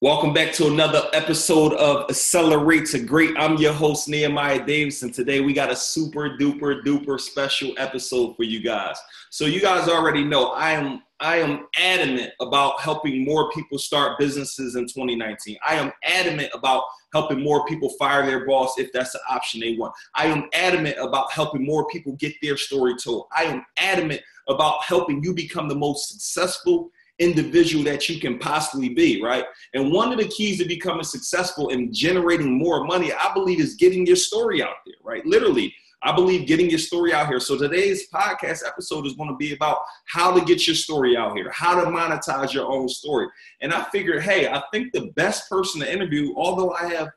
Welcome back to another episode of Accelerate to Great. I'm your host, Nehemiah Davis, and today we got a super duper duper special episode for you guys. So you guys already know I am I am adamant about helping more people start businesses in 2019. I am adamant about helping more people fire their boss if that's the option they want. I am adamant about helping more people get their story told. I am adamant about helping you become the most successful individual that you can possibly be, right? And one of the keys to becoming successful and generating more money, I believe, is getting your story out there, right? Literally, I believe getting your story out here. So today's podcast episode is going to be about how to get your story out here, how to monetize your own story. And I figured, hey, I think the best person to interview, although I have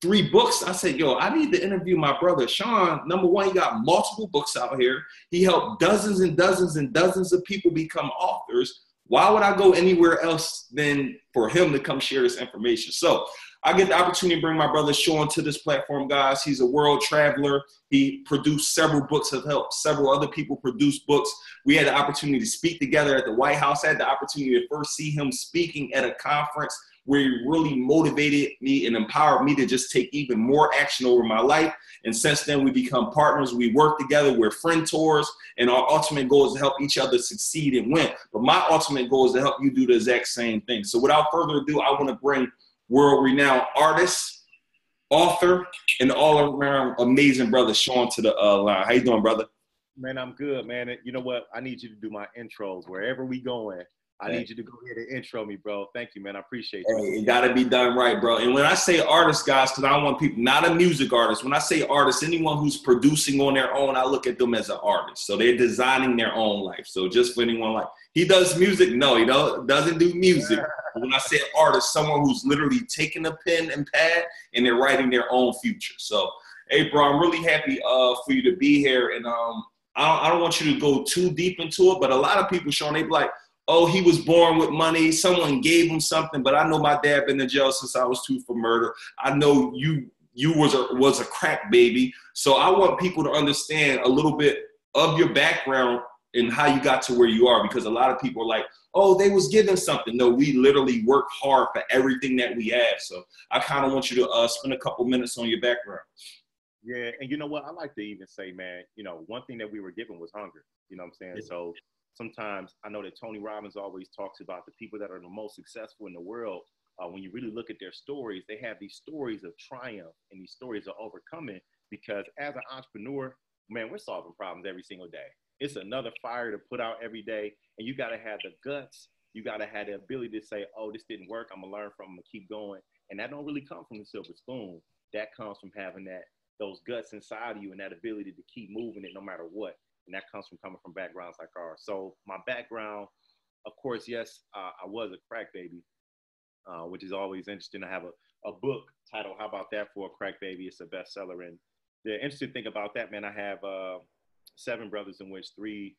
three books. I said, yo, I need to interview my brother Shawn. Number one, he got multiple books out here. He helped dozens and dozens and dozens of people become authors why would I go anywhere else than for him to come share this information? So I get the opportunity to bring my brother Shawn to this platform, guys. He's a world traveler. He produced several books, have helped several other people produce books. We had the opportunity to speak together at the White House. I had the opportunity to first see him speaking at a conference where he really motivated me and empowered me to just take even more action over my life. And since then, we become partners. We work together. We're friend tours. And our ultimate goal is to help each other succeed and win. But my ultimate goal is to help you do the exact same thing. So without further ado, I want to bring world renowned artist, author, and all around amazing brother Shawn to the uh, line. How you doing, brother? Man, I'm good, man. You know what? I need you to do my intros wherever we going. I need you to go ahead and intro me, bro. Thank you, man. I appreciate you. Hey, it got to be done right, bro. And when I say artist, guys, because I don't want people, not a music artist. When I say artist, anyone who's producing on their own, I look at them as an artist. So they're designing their own life. So just for anyone like, he does music? No, he don't, doesn't do music. when I say artist, someone who's literally taking a pen and pad and they're writing their own future. So, hey, bro, I'm really happy uh, for you to be here. And um, I don't, I don't want you to go too deep into it, but a lot of people, Shawn, they be like, oh, he was born with money. Someone gave him something. But I know my dad been in jail since I was two for murder. I know you you was a was a crack baby. So I want people to understand a little bit of your background and how you got to where you are because a lot of people are like, oh, they was given something. No, we literally work hard for everything that we have. So I kind of want you to uh, spend a couple minutes on your background. Yeah, and you know what? I like to even say, man, you know, one thing that we were given was hunger. You know what I'm saying? Yeah. So sometimes I know that Tony Robbins always talks about the people that are the most successful in the world. Uh, when you really look at their stories, they have these stories of triumph and these stories of overcoming because as an entrepreneur, man, we're solving problems every single day. It's another fire to put out every day. And you got to have the guts. You got to have the ability to say, oh, this didn't work. I'm to learn from it and keep going. And that don't really come from the silver spoon. That comes from having that those guts inside of you and that ability to keep moving it no matter what and that comes from coming from backgrounds like ours. So my background, of course, yes, uh, I was a crack baby, uh, which is always interesting. I have a, a book titled "How About That for a Crack Baby." It's a bestseller, and the interesting thing about that, man, I have uh, seven brothers, in which three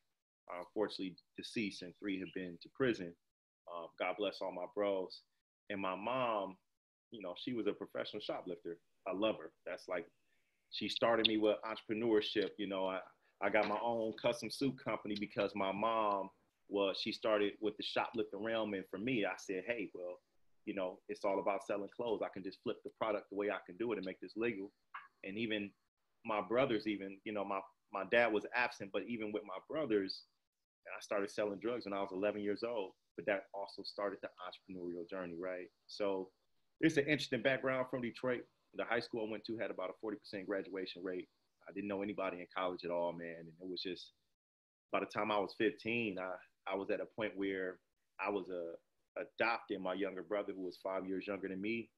are unfortunately deceased, and three have been to prison. Um, God bless all my bros. And my mom, you know, she was a professional shoplifter. I love her. That's like she started me with entrepreneurship. You know, I, I got my own custom suit company because my mom was she started with the shoplifting realm, and for me, I said, hey, well, you know, it's all about selling clothes. I can just flip the product the way I can do it and make this legal. And even my brothers, even you know, my my dad was absent, but even with my brothers, I started selling drugs when I was 11 years old. But that also started the entrepreneurial journey, right? So it's an interesting background from Detroit. The high school I went to had about a 40% graduation rate. I didn't know anybody in college at all, man. And it was just by the time I was 15, I, I was at a point where I was uh, adopting my younger brother who was five years younger than me.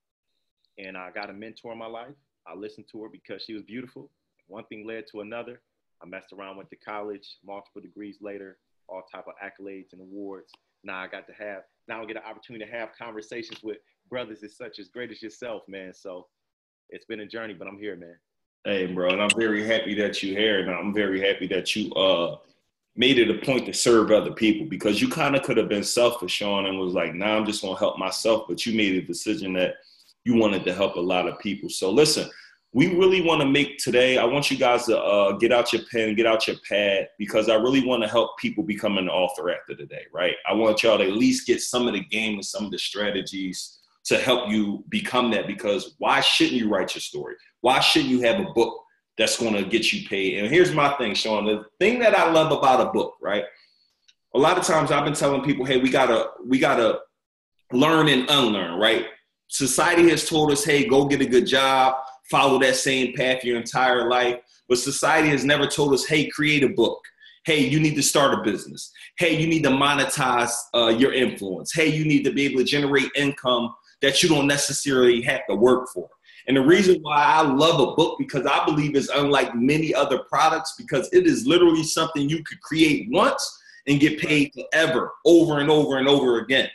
And I got a mentor in my life. I listened to her because she was beautiful. One thing led to another. I messed around, went to college, multiple degrees later, all type of accolades and awards. Now I got to have, now I get an opportunity to have conversations with brothers as such as great as yourself, man. So it's been a journey, but I'm here, man. Hey, bro, and I'm very happy that you're here, and I'm very happy that you uh made it a point to serve other people because you kind of could have been selfish, Shawn, and was like, "Nah, I'm just gonna help myself," but you made a decision that you wanted to help a lot of people. So listen, we really want to make today. I want you guys to uh, get out your pen, get out your pad, because I really want to help people become an author after today, right? I want y'all to at least get some of the game and some of the strategies to help you become that because why shouldn't you write your story? Why shouldn't you have a book that's going to get you paid? And here's my thing, Shawn. The thing that I love about a book, right? A lot of times I've been telling people, hey, we gotta we gotta learn and unlearn, right? Society has told us, hey, go get a good job, follow that same path your entire life. But society has never told us, hey, create a book. Hey, you need to start a business. Hey, you need to monetize uh, your influence. Hey, you need to be able to generate income that you don't necessarily have to work for. And the reason why I love a book because I believe it's unlike many other products because it is literally something you could create once and get paid forever, over and over and over again.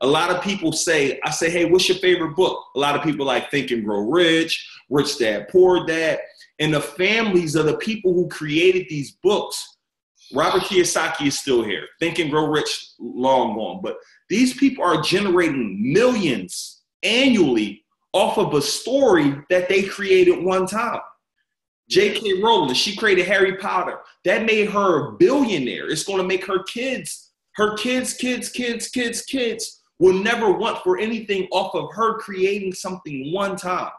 A lot of people say, I say, hey, what's your favorite book? A lot of people like Think and Grow Rich, Rich Dad, Poor Dad. And the families of the people who created these books, Robert Kiyosaki is still here. Think and Grow Rich, long gone. But these people are generating millions annually off of a story that they created one time. J.K. Rowling, she created Harry Potter. That made her a billionaire. It's going to make her kids, her kids, kids, kids, kids, kids will never want for anything off of her creating something one time.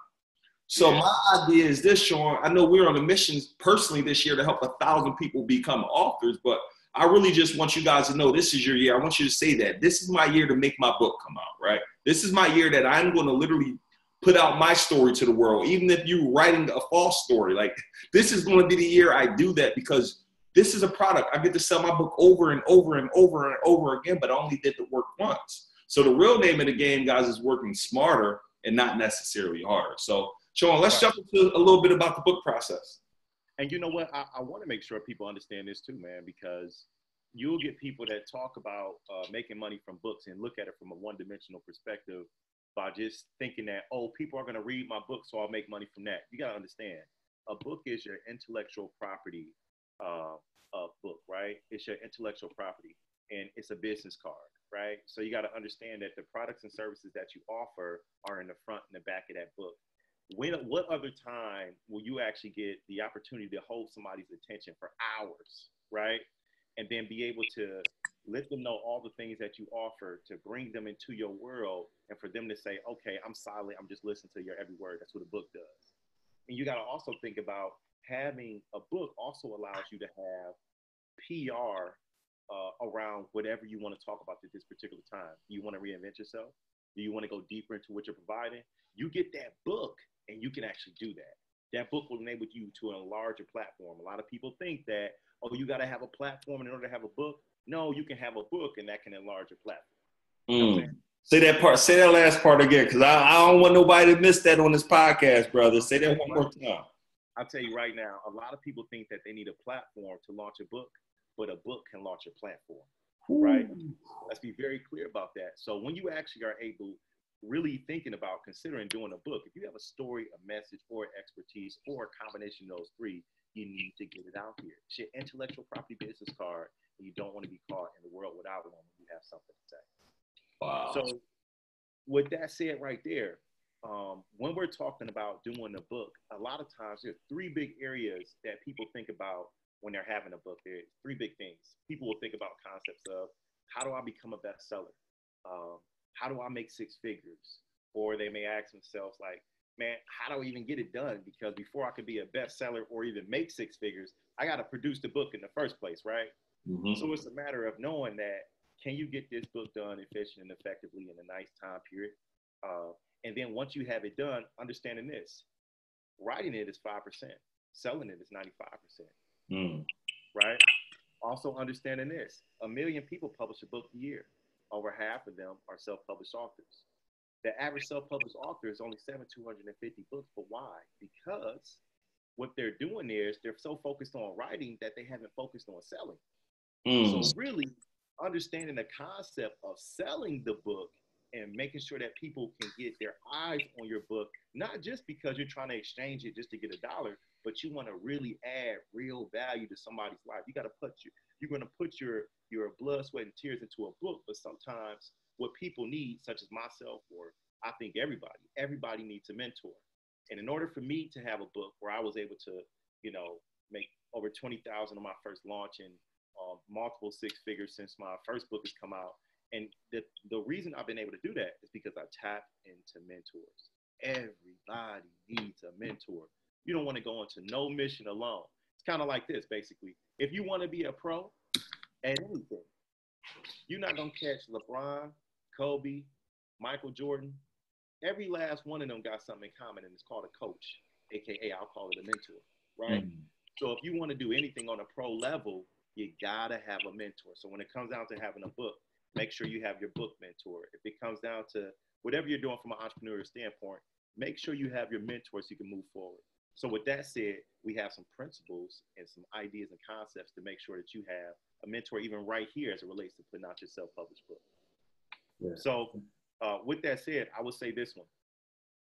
So yeah. my idea is this, Shawn. I know we're on a mission personally this year to help a thousand people become authors, but I really just want you guys to know this is your year. I want you to say that this is my year to make my book come out, right? This is my year that I'm going to literally put out my story to the world, even if you're writing a false story. Like this is going to be the year I do that because this is a product. I get to sell my book over and over and over and over again, but I only did the work once. So the real name of the game, guys, is working smarter and not necessarily harder. So, Shawn, let's jump into a little bit about the book process. And you know what? I, I want to make sure people understand this too, man, because you'll get people that talk about uh, making money from books and look at it from a one dimensional perspective by just thinking that, oh, people are going to read my book, so I'll make money from that. You got to understand a book is your intellectual property uh, book, right? It's your intellectual property and it's a business card, right? So you got to understand that the products and services that you offer are in the front and the back of that book when what other time will you actually get the opportunity to hold somebody's attention for hours right? And then be able to let them know all the things that you offer to bring them into your world and for them to say okay i'm silent i'm just listening to your every word. That's what a book does. And you got to also think about having a book also allows you to have pr uh, around whatever you want to talk about at this particular time. Do you want to reinvent yourself? Do you want to go deeper into what you're providing? You get that book and you can actually do that. That book will enable you to enlarge your platform. A lot of people think that, oh, you got to have a platform in order to have a book. No, you can have a book and that can enlarge your platform. Mm. Say that part. Say that last part again, because I, I don't want nobody to miss that on this podcast, brother. Say that one more time. I'll tell you right now, a lot of people think that they need a platform to launch a book, but a book can launch a platform. Ooh. Right? Let's be very clear about that. So when you actually are able really thinking about considering doing a book, if you have a story, a message, or expertise, or a combination of those three, you need to get it out here. It's your intellectual property business card, and you don't want to be caught in the world without one when you have something to say. Wow. So, with that said, right there, um, when we're talking about doing a book, a lot of times there's three big areas that people think about when they're having a book. There's three big things. People will think about concepts of how do I become a bestseller? Um, how do I make six figures? Or they may ask themselves, like, man, how do I even get it done? Because before I could be a bestseller or even make six figures, I got to produce the book in the first place, right? Mm-hmm. So it's a matter of knowing that can you get this book done efficiently and effectively in a nice time period? Uh, and then once you have it done, understanding this, writing it is 5%, selling it is 95%. Mm. Right? Also understanding this, a million people publish a book a year over half of them are self-published authors. The average self-published author is only seven 250 books, but why? Because what they're doing is they're so focused on writing that they haven't focused on selling. Mm. So really understanding the concept of selling the book and making sure that people can get their eyes on your book, not just because you're trying to exchange it just to get a dollar, but you want to really add real value to somebody's life. You got to put you, you're going to put your your blood, sweat, and tears into a book. But sometimes what people need, such as myself, or I think everybody, everybody needs a mentor. And in order for me to have a book where I was able to, you know, make over 20,000 on my first launch and um, multiple six figures since my first book has come out, And the, the reason I've been able to do that is because I tap into mentors. Everybody needs a mentor. You don't want to go into no mission alone. It's kind of like this, basically. If you want to be a pro at anything, you're not going to catch LeBron, Kobe, Michael Jordan. Every last one of them got something in common, and it's called a coach, aka I'll call it a mentor, right? Mm. So if you want to do anything on a pro level, you gotta have a mentor. So when it comes down to having a book, make sure you have your book mentor. If it comes down to whatever you're doing from an entrepreneurial standpoint, make sure you have your mentor so you can move forward. So with that said, we have some principles and some ideas and concepts to make sure that you have a mentor even right here as it relates to putting out your self-published book. Yeah. So uh, with that said, I would say this one.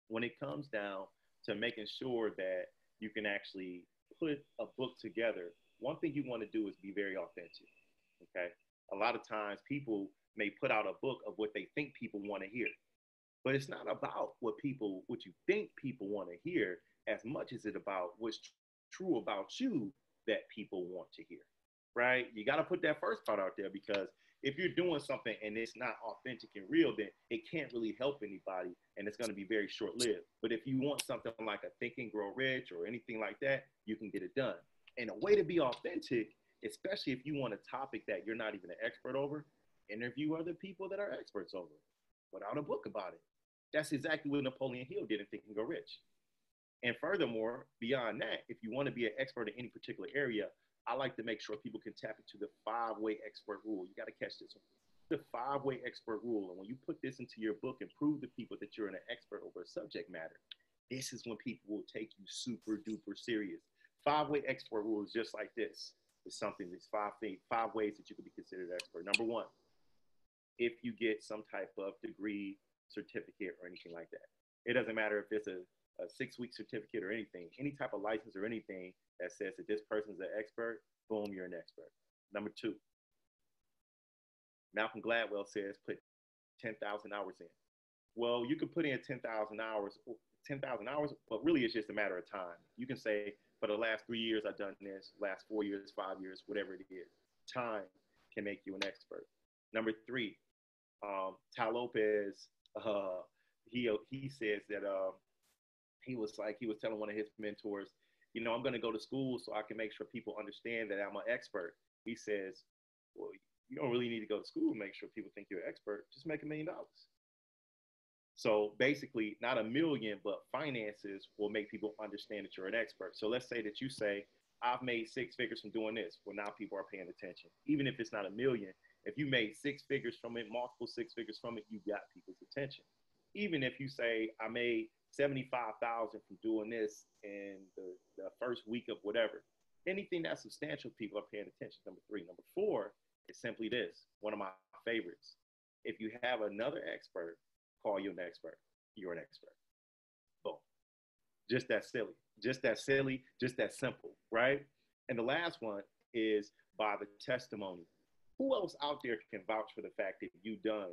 When it comes down to making sure that you can actually put a book together, one thing you want to do is be very authentic. Okay. A lot of times people may put out a book of what they think people want to hear. But it's not about what people, what you think people want to hear, as much as it about what's true about you that people want to hear. Right? You got to put that first part out there because if you're doing something and it's not authentic and real, then it can't really help anybody and it's going to be very short lived. But if you want something like a Think and Grow Rich or anything like that, you can get it done. And a way to be authentic, especially if you want a topic that you're not even an expert over, interview other people that are experts over Put out a book about it. That's exactly what Napoleon Hill did in Think and Grow Rich. And furthermore, beyond that, if you want to be an expert in any particular area, I like to make sure people can tap into the five way expert rule. You got to catch this one. The five way expert rule. And when you put this into your book and prove to people that you're an expert over a subject matter, this is when people will take you super duper serious. Five way expert rule is just like this. It's something that's five things, five ways that you can be considered expert. Number one, if you get some type of degree, certificate, or anything like that. It doesn't matter if it's a a six week certificate or anything, any type of license or anything that says that this person's an expert, boom, you're an expert. Number two, Malcolm Gladwell says put 10,000 hours in. Well, you could put in 10,000 hours, 10,000 hours, but really it's just a matter of time. You can say, for the last three years, I've done this, last four years, five years, whatever it is. Time can make you an expert. Number three, um, Tai Lopez, uh, he, he says that uh, he was like, he was telling one of his mentors, you know, I'm going to go to school so I can make sure people understand that I'm an expert. He says, well, you don't really need to go to school to make sure people think you're an expert. Just make a million dollars. So basically, not a million, but finances will make people understand that you're an expert. So let's say that you say, I've made six figures from doing this. Well, now people are paying attention. Even if it's not a million, if you made six figures from it, multiple six figures from it, you got people's attention. Even if you say, I made 75,000 from doing this in the, the first week of whatever. Anything that's substantial, people are paying attention. Number three. Number four is simply this one of my favorites. If you have another expert, call you an expert. You're an expert. Boom. Just that silly. Just that silly. Just that simple, right? And the last one is by the testimony. Who else out there can vouch for the fact that you've done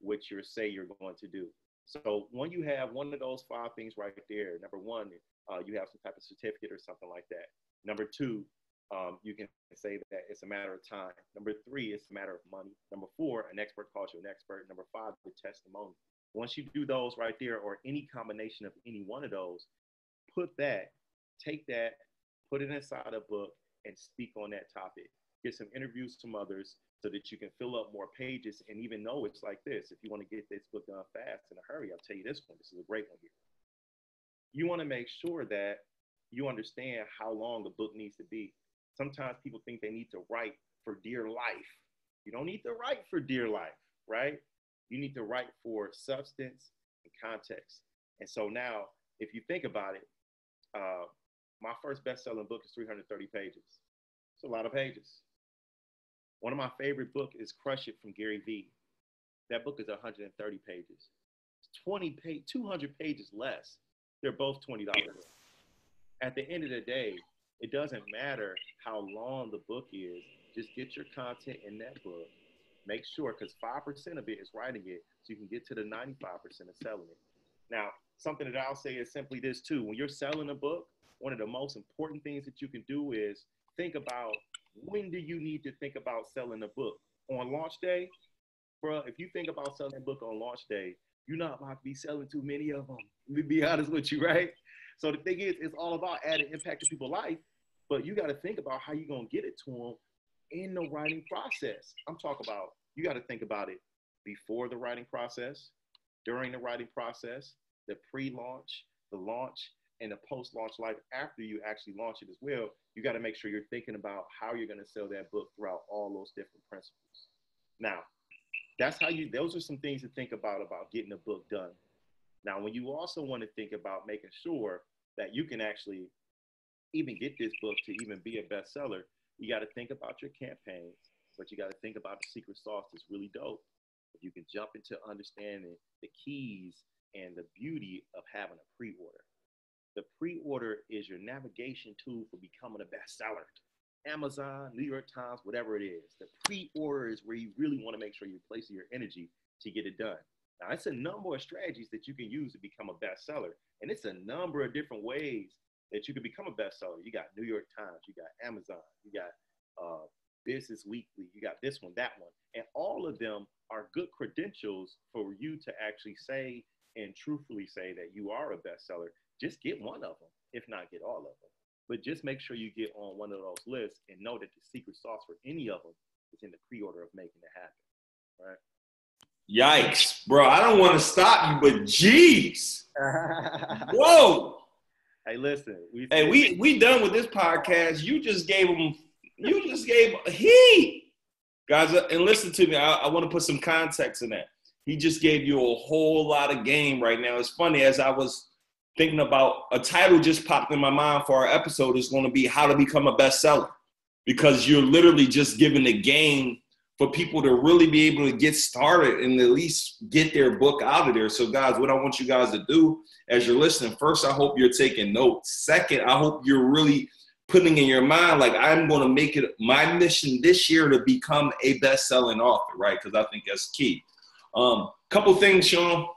what you say you're going to do? So when you have one of those five things right there, number one, uh, you have some type of certificate or something like that. Number two, um, you can say that it's a matter of time. Number three, it's a matter of money. Number four, an expert calls you an expert. Number five, the testimony. Once you do those right there, or any combination of any one of those, put that, take that, put it inside a book, and speak on that topic. Get some interviews from others, so that you can fill up more pages. And even though it's like this, if you want to get this book done fast in a hurry, I'll tell you this one. This is a great one here. You want to make sure that you understand how long a book needs to be. Sometimes people think they need to write for dear life. You don't need to write for dear life, right? You need to write for substance and context. And so now, if you think about it, uh, my first best-selling book is 330 pages. It's a lot of pages. One of my favorite books is Crush It from Gary Vee. That book is 130 pages. It's 20 page, 200 pages less. They're both $20. At the end of the day, it doesn't matter how long the book is. Just get your content in that book. Make sure, because 5% of it is writing it, so you can get to the 95% of selling it. Now, something that I'll say is simply this too. When you're selling a book, one of the most important things that you can do is think about when do you need to think about selling a book? On launch day bro, if you think about selling a book on launch day, you're not about to be selling too many of them. Let me be honest with you, right? So the thing is, it's all about adding impact to people's life, but you got to think about how you're gonna get it to them in the writing process. I'm talking about you got to think about it before the writing process, during the writing process, the pre-launch, the launch, and the post-launch life after you actually launch it as well. You got to make sure you're thinking about how you're going to sell that book throughout all those different principles. Now, that's how you. Those are some things to think about about getting a book done. Now, when you also want to think about making sure that you can actually even get this book to even be a bestseller, you got to think about your campaigns, but you got to think about the secret sauce that's really dope. If you can jump into understanding the keys and the beauty of having a pre-order. The pre-order is your navigation tool for becoming a bestseller. Amazon, New York Times, whatever it is. The pre-order is where you really want to make sure you're placing your energy to get it done. Now, it's a number of strategies that you can use to become a bestseller, and it's a number of different ways that you can become a bestseller. You got New York Times, you got Amazon, you got uh, Business Weekly, you got this one, that one, and all of them are good credentials for you to actually say and truthfully say that you are a bestseller. Just get one of them, if not get all of them. But just make sure you get on one of those lists and know that the secret sauce for any of them is in the pre-order of making it happen, right? Yikes, bro! I don't want to stop you, but jeez, whoa! Hey, listen. We hey, we we done with this podcast. You just gave them. You just gave he guys, uh, and listen to me. I, I want to put some context in that. He just gave you a whole lot of game right now. It's funny as I was thinking about a title just popped in my mind for our episode is going to be how to become a bestseller because you're literally just giving the game for people to really be able to get started and at least get their book out of there. So, guys, what I want you guys to do as you're listening, first, I hope you're taking notes. Second, I hope you're really putting in your mind, like, I'm going to make it my mission this year to become a best selling author, right? Because I think that's key. Um, couple things, Shawn.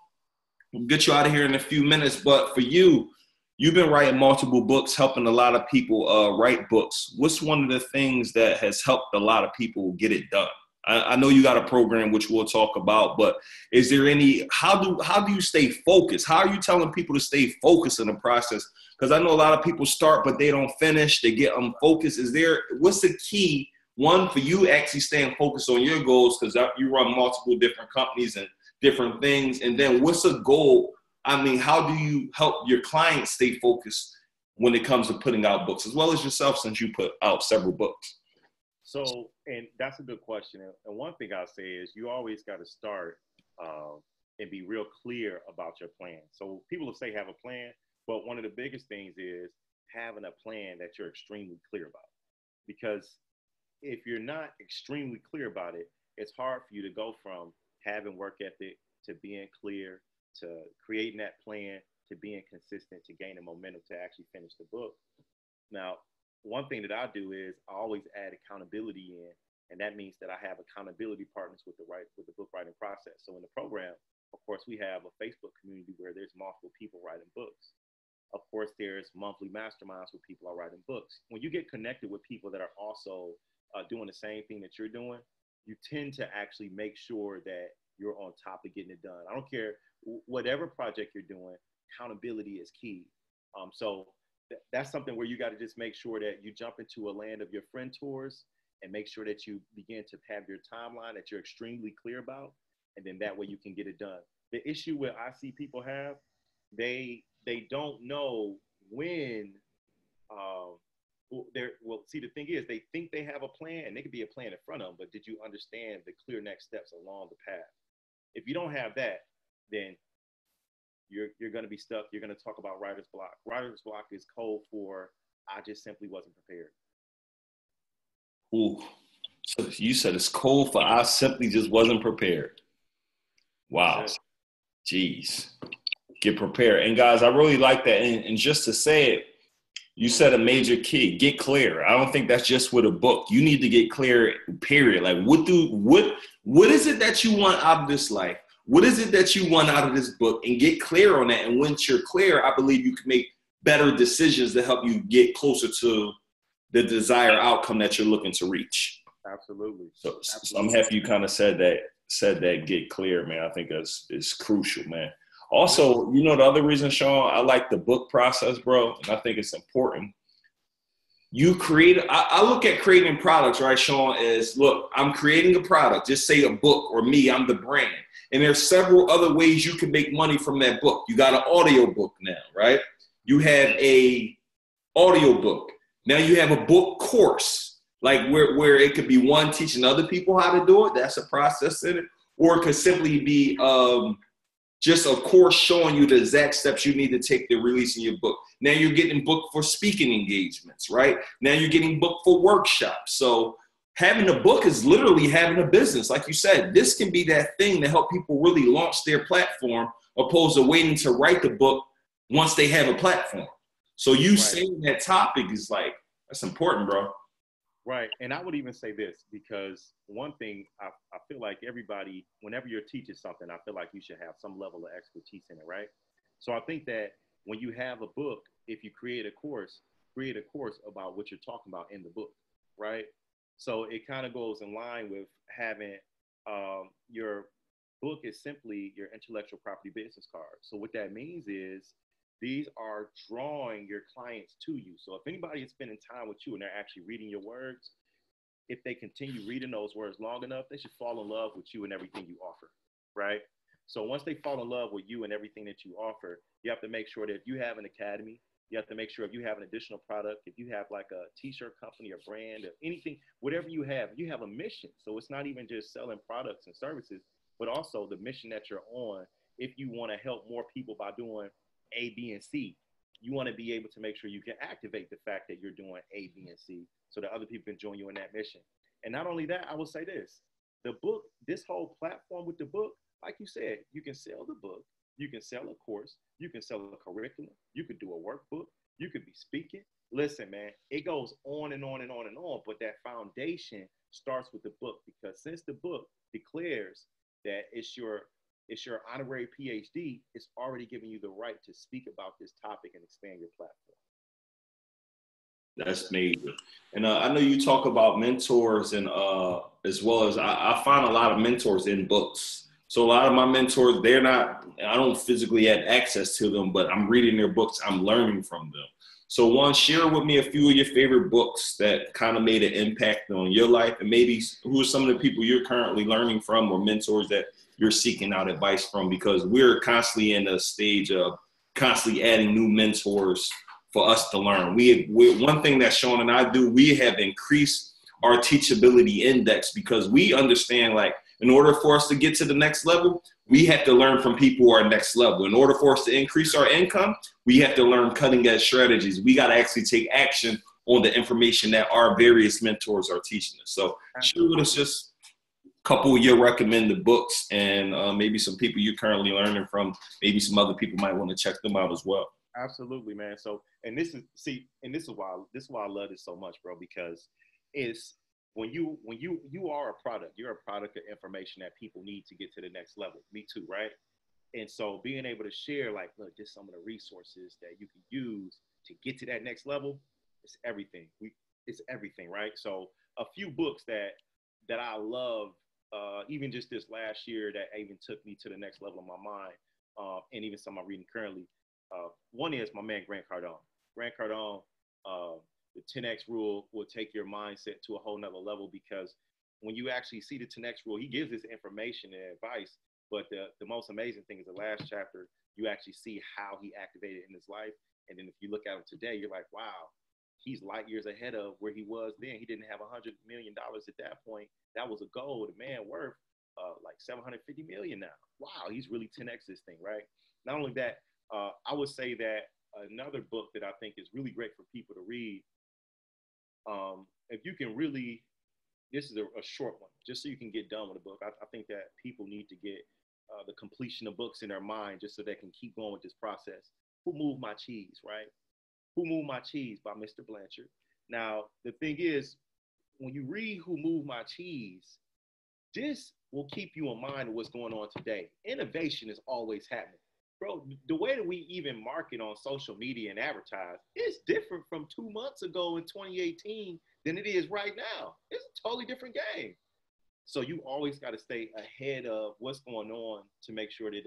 We'll get you out of here in a few minutes, but for you, you've been writing multiple books, helping a lot of people uh, write books. What's one of the things that has helped a lot of people get it done? I, I know you got a program which we'll talk about, but is there any how do how do you stay focused? How are you telling people to stay focused in the process? Because I know a lot of people start but they don't finish, they get unfocused. Is there what's the key one for you actually staying focused on your goals because you run multiple different companies and different things and then what's a goal i mean how do you help your clients stay focused when it comes to putting out books as well as yourself since you put out several books so, and that's a good question. And one thing I'll say is you always got to start uh, and be real clear about your plan. So people will say have a plan, but one of the biggest things is having a plan that you're extremely clear about. Because if you're not extremely clear about it, it's hard for you to go from having work ethic to being clear to creating that plan to being consistent to gaining momentum to actually finish the book. Now, one thing that I do is I always add accountability in, and that means that I have accountability partners with the right with the book writing process. So in the program, of course, we have a Facebook community where there's multiple people writing books. Of course, there's monthly masterminds where people are writing books. When you get connected with people that are also uh, doing the same thing that you're doing, you tend to actually make sure that you're on top of getting it done. I don't care whatever project you're doing, accountability is key. Um, so that's something where you got to just make sure that you jump into a land of your friend tours and make sure that you begin to have your timeline that you're extremely clear about and then that way you can get it done the issue where i see people have they they don't know when um well see the thing is they think they have a plan they could be a plan in front of them but did you understand the clear next steps along the path if you don't have that then you're you're going to be stuck. You're going to talk about writer's block. Writer's block is code for I just simply wasn't prepared. Ooh, so you said it's cold for I simply just wasn't prepared. Wow, jeez, get prepared. And guys, I really like that. And, and just to say it, you said a major key get clear. I don't think that's just with a book. You need to get clear period. Like what do what what is it that you want out of this life? What is it that you want out of this book? And get clear on that. And once you're clear i believe you can make better decisions to help you get closer to the desired outcome that you're looking to reach. Absolutely. So, absolutely. so i'm happy you kind of said that said that get clear, man. I think that's is crucial, man. Also, you know the other reason, Shawn, I like the book process, bro, and I think it's important. You create. I, I look at creating products, right, Shawn? Is look, I'm creating a product. Just say a book or me. I'm the brand, and there's several other ways you can make money from that book. You got an audio book now, right? You have a audio book. Now you have a book course, like where, where it could be one teaching other people how to do it. That's a process in it. Or it could simply be um, just of course showing you the exact steps you need to take to releasing your book. Now you're getting booked for speaking engagements, right? Now you're getting booked for workshops. So having a book is literally having a business. Like you said, this can be that thing to help people really launch their platform opposed to waiting to write the book once they have a platform. So you right. saying that topic is like that's important, bro. Right, and I would even say this because one thing I, I feel like everybody, whenever you're teaching something, I feel like you should have some level of expertise in it, right? So I think that when you have a book, if you create a course, create a course about what you're talking about in the book, right? So it kind of goes in line with having um, your book is simply your intellectual property business card. So what that means is these are drawing your clients to you. So if anybody is spending time with you and they're actually reading your words, if they continue reading those words long enough, they should fall in love with you and everything you offer, right? So once they fall in love with you and everything that you offer, you have to make sure that if you have an academy, you have to make sure if you have an additional product, if you have like a t-shirt company or brand or anything, whatever you have, you have a mission. So it's not even just selling products and services, but also the mission that you're on. If you want to help more people by doing a, B, and C. You want to be able to make sure you can activate the fact that you're doing A, B, and C so that other people can join you in that mission. And not only that, I will say this the book, this whole platform with the book, like you said, you can sell the book, you can sell a course, you can sell a curriculum, you could do a workbook, you could be speaking. Listen, man, it goes on and on and on and on, but that foundation starts with the book because since the book declares that it's your it's your honorary PhD, it's already giving you the right to speak about this topic and expand your platform. That's major. And uh, I know you talk about mentors and uh, as well as I, I, find a lot of mentors in books. So a lot of my mentors, they're not, I don't physically have access to them, but I'm reading their books, I'm learning from them. So one, share with me a few of your favorite books that kind of made an impact on your life and maybe who are some of the people you're currently learning from or mentors that you're seeking out advice from because we're constantly in a stage of constantly adding new mentors for us to learn. We, we one thing that Shawn and I do, we have increased our teachability index because we understand like in order for us to get to the next level, we have to learn from people who are next level. In order for us to increase our income, we have to learn cutting edge strategies. We got to actually take action on the information that our various mentors are teaching us. So with us just couple of your recommended books and uh, maybe some people you're currently learning from. Maybe some other people might want to check them out as well. Absolutely, man. So, and this is see, and this is why this is why I love it so much, bro, because it's when you when you you are a product, you're a product of information that people need to get to the next level. Me too, right? And so being able to share, like, look, just some of the resources that you can use to get to that next level, it's everything. We it's everything, right? So a few books that that I love uh, even just this last year that even took me to the next level of my mind, uh, and even some I'm reading currently. Uh, one is my man Grant Cardone. Grant Cardone, uh, the 10x rule will take your mindset to a whole nother level because when you actually see the 10x rule, he gives this information and advice. But the, the most amazing thing is the last chapter, you actually see how he activated in his life. And then if you look at him today, you're like, wow, he's light years ahead of where he was then. He didn't have a hundred million dollars at that point. That was a goal. The man worth uh, like 750 million now. Wow, he's really 10x this thing, right? Not only that, uh, I would say that another book that I think is really great for people to read. Um, if you can really, this is a, a, short one, just so you can get done with the book. I, I think that people need to get uh, the completion of books in their mind just so they can keep going with this process. Who moved my cheese, right? Who Moved My Cheese by Mr. Blanchard. Now, the thing is, when you read Who Moved My Cheese, this will keep you in mind of what's going on today. Innovation is always happening. Bro, the way that we even market on social media and advertise is different from two months ago in 2018 than it is right now. It's a totally different game. So you always got to stay ahead of what's going on to make sure that,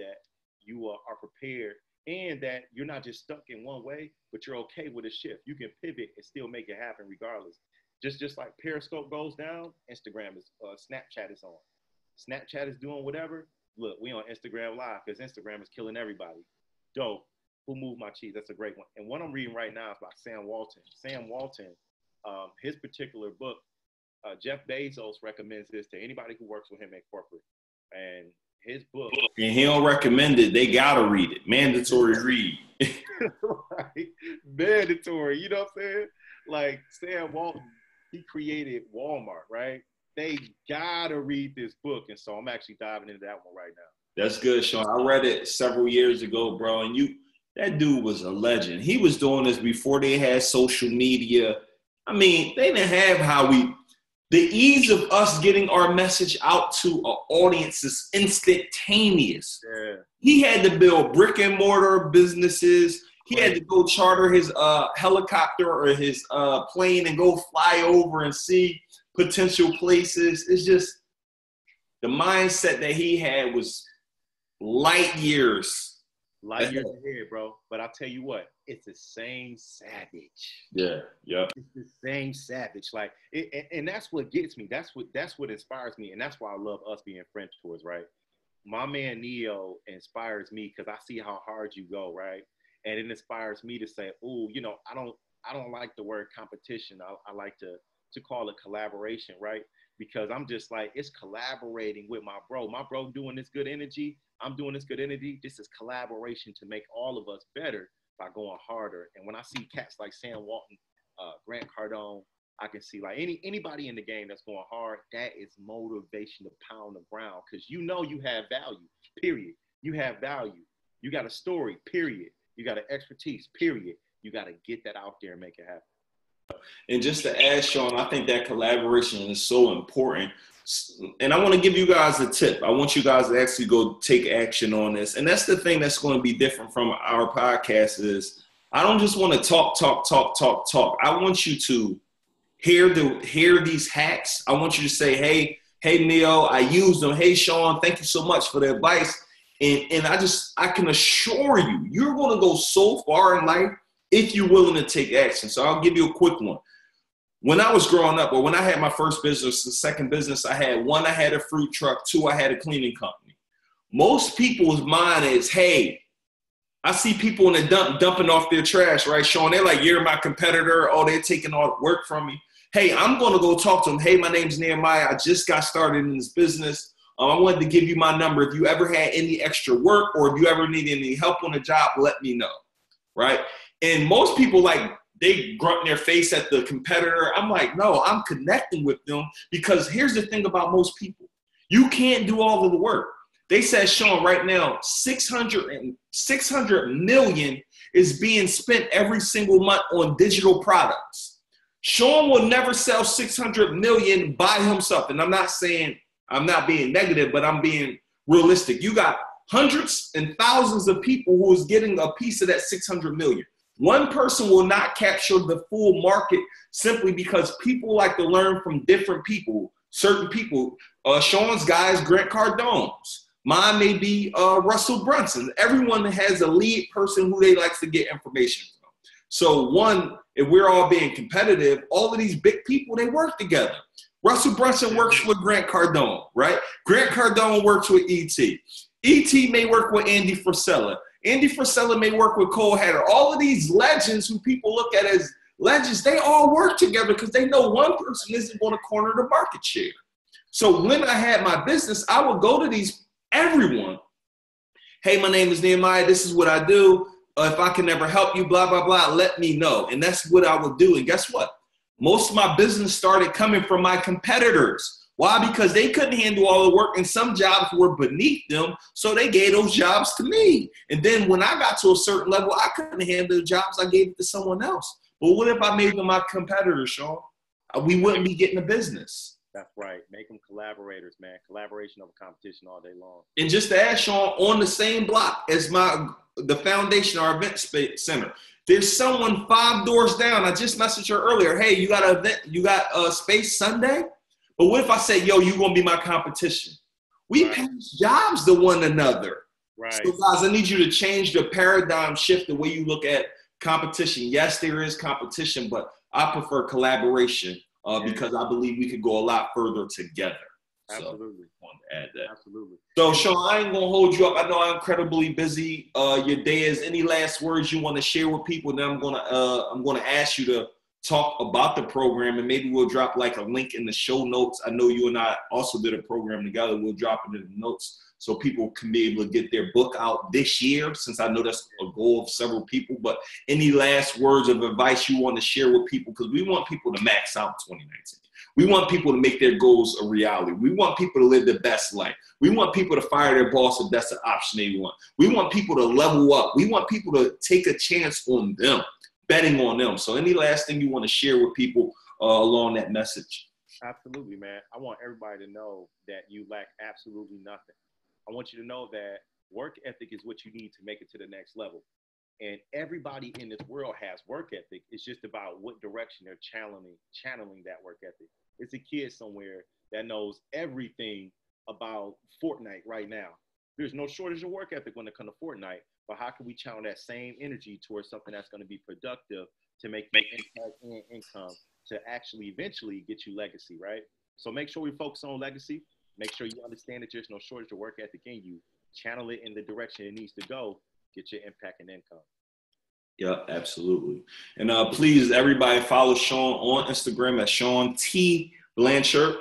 you are, are prepared and that you're not just stuck in one way, but you're okay with a shift. You can pivot and still make it happen regardless. Just just like Periscope goes down, Instagram is uh, Snapchat is on. Snapchat is doing whatever. Look, we on Instagram Live because Instagram is killing everybody. Dope. Who moved my cheese? That's a great one. And what I'm reading right now is by Sam Walton. Sam Walton, um, his particular book uh, Jeff Bezos recommends this to anybody who works with him in corporate. And his book. And he don't recommend it. They gotta read it. Mandatory read. right. Mandatory. You know what I'm saying? Like Sam Walton, he created Walmart, right? They gotta read this book. And so I'm actually diving into that one right now. That's good, Shawn. I read it several years ago, bro. And you that dude was a legend. He was doing this before they had social media. I mean, they didn't have how we the ease of us getting our message out to an audience is instantaneous. Yeah. He had to build brick and mortar businesses. He had to go charter his uh, helicopter or his uh, plane and go fly over and see potential places. It's just the mindset that he had was light years light years ahead, bro. But I'll tell you what, it's the same savage. Yeah, yeah. It's the same savage. Like, it, and, and, that's what gets me. That's what that's what inspires me, and that's why I love us being French tours, right? My man Neo inspires me because I see how hard you go, right? And it inspires me to say, "Oh, you know, I don't, I don't like the word competition. I, I like to to call it collaboration, right? Because I'm just like, it's collaborating with my bro. My bro doing this good energy. I'm doing this good energy. This is collaboration to make all of us better by going harder. And when I see cats like Sam Walton, uh, Grant Cardone, I can see like any anybody in the game that's going hard. That is motivation to pound the ground because you know you have value. Period. You have value. You got a story. Period. You got an expertise. Period. You got to get that out there and make it happen. And just to add, Shawn, I think that collaboration is so important. And I want to give you guys a tip. I want you guys to actually go take action on this. And that's the thing that's going to be different from our podcast is I don't just want to talk, talk, talk, talk, talk. I want you to hear the hear these hacks. I want you to say, hey, hey Neil, I used them. Hey Shawn, thank you so much for the advice. And and I just I can assure you, you're going to go so far in life if you're willing to take action. So I'll give you a quick one. When I was growing up, or when I had my first business, the second business I had, one, I had a fruit truck, two, I had a cleaning company. Most people's mind is, hey, I see people in the dump dumping off their trash, right, Shawn? They're like, you're my competitor. Oh, they're taking all the work from me. Hey, I'm going to go talk to them. Hey, my name's Nehemiah. I just got started in this business. Um, I wanted to give you my number. If you ever had any extra work or if you ever need any help on a job, let me know, right? And most people like they grunt their face at the competitor. I'm like, no, I'm connecting with them because here's the thing about most people. You can't do all of the work. They said, Shawn, right now, 600, 600 million is being spent every single month on digital products. Shawn will never sell 600 million by himself. And I'm not saying I'm not being negative, but I'm being realistic. You got hundreds and thousands of people who is getting a piece of that 600 million. One person will not capture the full market simply because people like to learn from different people, certain people. Uh, Shawn's guys, Grant Cardone's. Mine may be uh, Russell Brunson. Everyone has a lead person who they likes to get information from. So one, if we're all being competitive, all of these big people, they work together. Russell Brunson works with Grant Cardone, right? Grant Cardone works with ET. ET may work with Andy Frisella. Andy Frisella may work with Cole Hatter. All of these legends who people look at as legends, they all work together because they know one person isn't going to corner the market share. So when I had my business, I would go to these everyone. Hey, my name is Nehemiah. This is what I do. Uh, if I can ever help you, blah blah blah, let me know. And that's what I would do. And guess what? Most of my business started coming from my competitors. Why? Because they couldn't handle all the work and some jobs were beneath them. So they gave those jobs to me. And then when I got to a certain level, I couldn't handle the jobs. I gave it to someone else. But what if I made them my competitors, Shawn? Uh, we wouldn't be getting a business. That's right. Make them collaborators, man. Collaboration over competition all day long. And just to add, Shawn, on the same block as my the foundation, our event center, there's someone five doors down. I just messaged her earlier. Hey, you got a event? You got a space Sunday? But what if I say, yo, you're gonna be my competition? We right. pass jobs to one another. Right. So guys, I need you to change the paradigm shift the way you look at competition. Yes, there is competition, but I prefer collaboration uh, yeah. because I believe we could go a lot further together. Absolutely. So, to add that. Absolutely. So, Shawn, I ain't gonna hold you up. I know I'm incredibly busy. Uh, your day is. Any last words you want to share with people? Then I'm gonna uh, I'm gonna ask you to talk about the program, and maybe we'll drop like a link in the show notes. I know you and I also did a program together. We'll drop it in the notes so people can be able to get their book out this year, since I know that's a goal of several people. But any last words of advice you want to share with people? Because we want people to max out 2019. We want people to make their goals a reality. We want people to live the best life. We want people to fire their boss if that's the option they want. We want people to level up. We want people to take a chance on them, betting on them. So, any last thing you want to share with people uh, along that message? Absolutely, man. I want everybody to know that you lack absolutely nothing. I want you to know that work ethic is what you need to make it to the next level. And everybody in this world has work ethic. It's just about what direction they're channeling, channeling that work ethic. It's a kid somewhere that knows everything about Fortnite right now. There's no shortage of work ethic when it comes to Fortnite, but how can we channel that same energy towards something that's going to be productive to make you impact and income to actually eventually get you legacy, right? So make sure we focus on legacy. Make sure you understand that there's no shortage of work ethic in you. Channel it in the direction it needs to go. Get your impact and income. Yeah, absolutely. And uh, please, everybody, follow Shawn on Instagram at Shawn T Blanchard.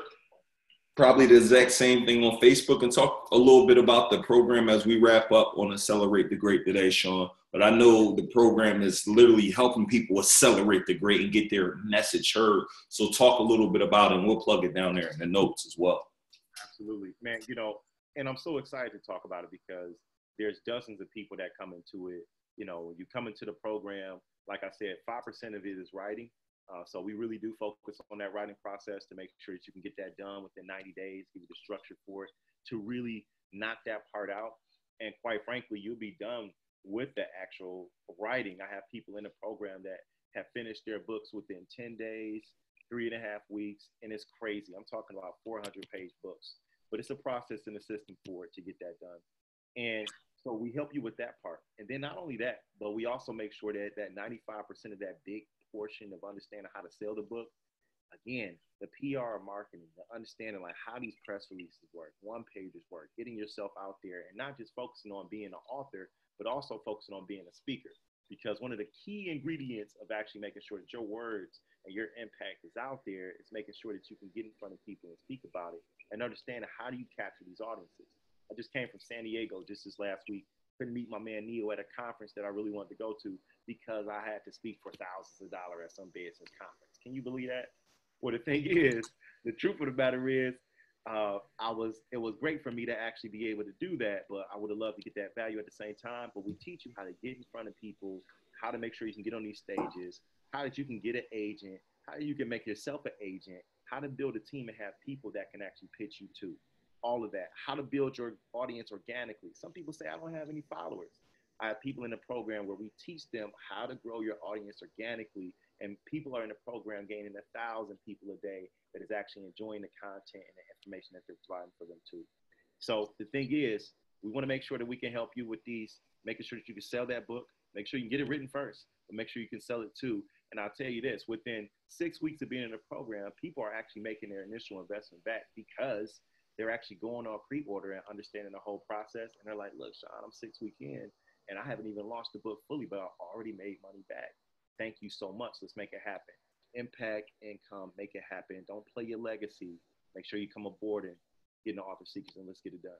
Probably the exact same thing on Facebook, and talk a little bit about the program as we wrap up on Accelerate the Great today, Shawn. But I know the program is literally helping people accelerate the great and get their message heard. So talk a little bit about it, and we'll plug it down there in the notes as well absolutely, man. You know, and I'm so excited to talk about it because there's dozens of people that come into it. You know, you come into the program, like I said, five percent of it is writing. Uh, so we really do focus on that writing process to make sure that you can get that done within 90 days, give you the structure for it to really knock that part out. And quite frankly, you'll be done with the actual writing. I have people in the program that have finished their books within 10 days, three and a half weeks, and it's crazy. I'm talking about 400 page books, but it's a process and a system for it to get that done. And so we help you with that part. And then not only that, but we also make sure that that 95% of that big portion of understanding how to sell the book, again, the PR marketing, the understanding like how these press releases work, one pages work, getting yourself out there and not just focusing on being an author, but also focusing on being a speaker. Because one of the key ingredients of actually making sure that your words and your impact is out there is making sure that you can get in front of people and speak about it and understand how do you capture these audiences. I just came from San Diego just this last week. Couldn't meet my man Neo at a conference that I really wanted to go to because I had to speak for thousands of dollars at some business conference. Can you believe that? Well, the thing is, the truth of the matter is, uh, I was it was great for me to actually be able to do that, but I would have loved to get that value at the same time. But we teach you how to get in front of people, how to make sure you can get on these stages, how that you can get an agent, how you can make yourself an agent, how to build a team and have people that can actually pitch you to. All of that. How to build your audience organically. Some people say, I don't have any followers. I have people in the program where we teach them how to grow your audience organically. And people are in the program gaining a thousand people a day that is actually enjoying the content and the information that they're providing for them too. So the thing is, we want to make sure that we can help you with these, making sure that you can sell that book, make sure you can get it written first, but make sure you can sell it too. And I'll tell you this within six weeks of being in the program, people are actually making their initial investment back because they're actually going on pre order and understanding the whole process. And they're like, look, Shawn, I'm six weeks in and I haven't even launched the book fully, but I already made money back. Thank you so much. Let's make it happen. Impact, income, make it happen. Don't play your legacy. Make sure you come aboard and get in the author secrets and let's get it done.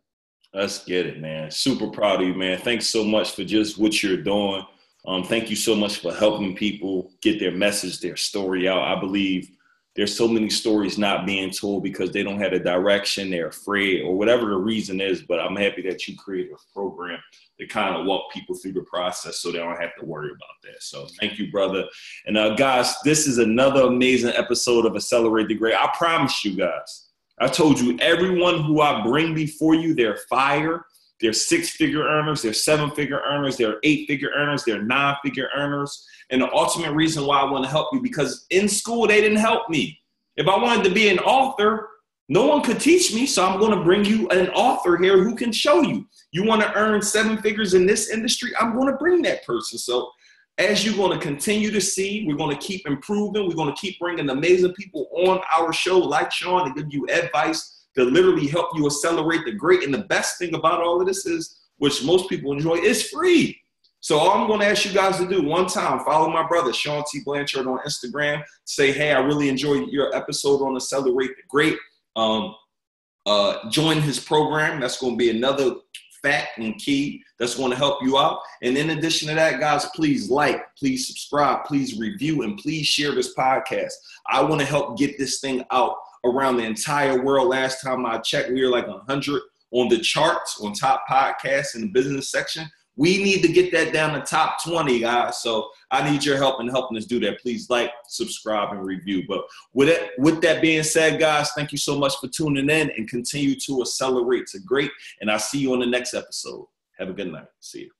Let's get it, man. Super proud of you, man. Thanks so much for just what you're doing. Um, thank you so much for helping people get their message, their story out. I believe there's so many stories not being told because they don't have a direction, they're afraid, or whatever the reason is. But I'm happy that you created a program to kind of walk people through the process so they don't have to worry about that. So thank you, brother. And uh, guys, this is another amazing episode of Accelerate the Great. I promise you guys, I told you everyone who I bring before you, they're fire they're six figure earners, they're seven figure earners, they're eight figure earners, they're nine figure earners. And the ultimate reason why I want to help you because in school they didn't help me. If I wanted to be an author, No one could teach me, so I'm going to bring you an author here who can show you. You want to earn seven figures in this industry? I'm going to bring that person. So, as you're going to continue to see, we're going to keep improving. We're going to keep bringing amazing people on our show, like Shawn, to give you advice to literally help you accelerate the great. And the best thing about all of this is, which most people enjoy, is free. So all I'm going to ask you guys to do one time, follow my brother Shawn T. Blanchard on Instagram. Say, hey, I really enjoyed your episode on Accelerate the Great. Um, uh, join his program. That's going to be another fact and key that's going to help you out. And in addition to that, guys, please like, please subscribe, please review, and please share this podcast. I want to help get this thing out around the entire world. Last time I checked, we were like 100 on the charts on top podcasts in the business section. We need to get that down to top 20, guys. So I need your help in helping us do that. Please like, subscribe, and review. But with it, with that being said, guys, thank you so much for tuning in and continue to accelerate to great. And I'll see you on the next episode. Have a good night. See you.